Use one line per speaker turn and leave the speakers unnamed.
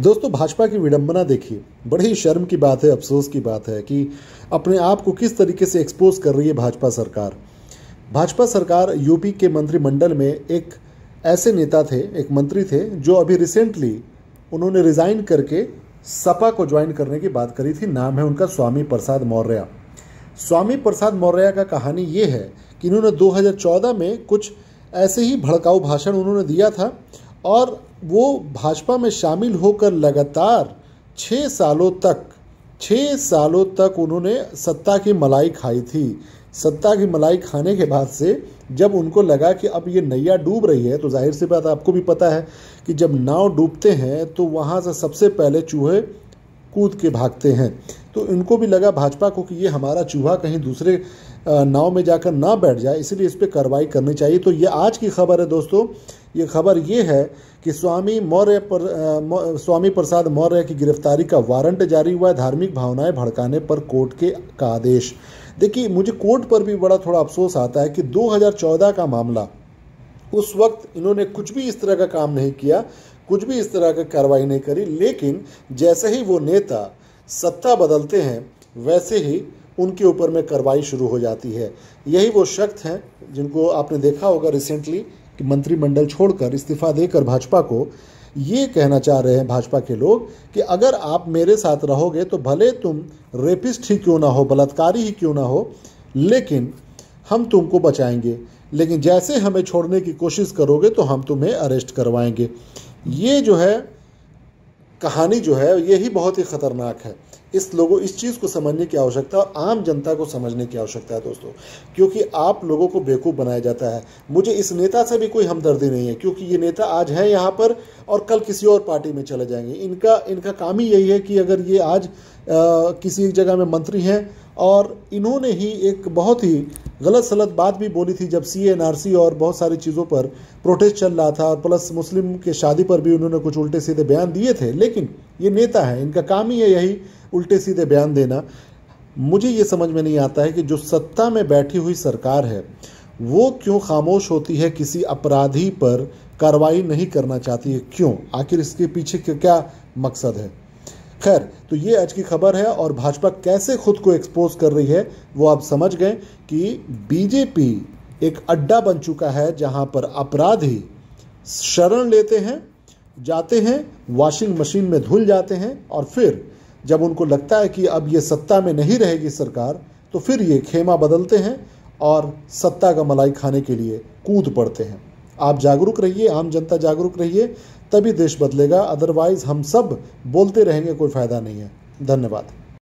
दोस्तों, भाजपा की विडंबना देखिए। बड़ी शर्म की बात है, अफसोस की बात है कि अपने आप को किस तरीके से एक्सपोज कर रही है भाजपा सरकार। भाजपा सरकार यूपी के मंत्रिमंडल में एक ऐसे नेता थे, एक मंत्री थे, जो अभी रिसेंटली उन्होंने रिजाइन करके सपा को ज्वाइन करने की बात करी थी। नाम है उनका स्वामी प्रसाद मौर्य। स्वामी प्रसाद मौर्य का कहानी ये है कि इन्होंने 2014 में कुछ ऐसे ही भड़काऊ भाषण उन्होंने दिया था और वो भाजपा में शामिल होकर लगातार छः सालों तक छः सालों तक उन्होंने सत्ता की मलाई खाई थी। सत्ता की मलाई खाने के बाद से जब उनको लगा कि अब ये नैया डूब रही है तो ज़ाहिर सी बात आपको भी पता है कि जब नाव डूबते हैं तो वहाँ से सबसे पहले चूहे कूद के भागते हैं। तो इनको भी लगा भाजपा को कि ये हमारा चूहा कहीं दूसरे नाव में जाकर ना बैठ जाए, इसलिए इस पर कार्रवाई करनी चाहिए। तो ये आज की खबर है दोस्तों ये खबर ये है कि स्वामी मौर्य पर स्वामी प्रसाद मौर्य की गिरफ्तारी का वारंट जारी हुआ है, धार्मिक भावनाएँ भड़काने पर कोर्ट के का आदेश। देखिए, मुझे कोर्ट पर भी बड़ा थोड़ा अफसोस आता है कि 2014 का मामला, उस वक्त इन्होंने कुछ भी इस तरह का काम नहीं किया, कुछ भी इस तरह की कार्रवाई नहीं करी, लेकिन जैसे ही वो नेता सत्ता बदलते हैं, वैसे ही उनके ऊपर में कार्रवाई शुरू हो जाती है। यही वो शख्स हैं जिनको आपने देखा होगा रिसेंटली कि मंत्रिमंडल छोड़कर इस्तीफा देकर भाजपा को ये कहना चाह रहे हैं भाजपा के लोग कि अगर आप मेरे साथ रहोगे तो भले तुम रेपिस्ट ही क्यों ना हो, बलात्कारी ही क्यों ना हो, लेकिन हम तुमको बचाएँगे। लेकिन जैसे हमें छोड़ने की कोशिश करोगे तो हम तुम्हें अरेस्ट करवाएँगे। ये जो है, कहानी जो है यही बहुत ही ख़तरनाक है। इस लोगों इस चीज़ को समझने की आवश्यकता और आम जनता को समझने की आवश्यकता है दोस्तों। क्योंकि आप लोगों को बेवकूफ़ बनाया जाता है। मुझे इस नेता से भी कोई हमदर्दी नहीं है क्योंकि ये नेता आज है यहाँ पर और कल किसी और पार्टी में चले जाएँगे। इनका इनका काम ही यही है कि अगर ये आज आ, किसी एक जगह में मंत्री हैं और इन्होंने ही एक बहुत ही गलत सलत बात भी बोली थी जब सी एन आर सी और बहुत सारी चीज़ों पर प्रोटेस्ट चल रहा था और प्लस मुस्लिम के शादी पर भी उन्होंने कुछ उल्टे सीधे बयान दिए थे। लेकिन ये नेता है इनका काम ही है यही उल्टे सीधे बयान देना, मुझे ये समझ में नहीं आता है कि जो सत्ता में बैठी हुई सरकार है, वो क्यों खामोश होती है, किसी अपराधी पर कार्रवाई नहीं करना चाहती है, क्यों? आखिर इसके पीछे क्या मकसद है? खैर तो ये आज की खबर है और भाजपा कैसे खुद को एक्सपोज कर रही है, वो आप समझ गए कि बीजेपी एक अड्डा बन चुका है जहाँ पर अपराधी शरण लेते हैं, जाते हैं वॉशिंग मशीन में धुल जाते हैं और फिर जब उनको लगता है कि अब ये सत्ता में नहीं रहेगी सरकार तो फिर ये खेमा बदलते हैं और सत्ता का मलाई खाने के लिए कूद पड़ते हैं। आप जागरूक रहिए, आम जनता जागरूक रहिए, तभी देश बदलेगा। अदरवाइज़ हम सब बोलते रहेंगे, कोई फ़ायदा नहीं है। धन्यवाद।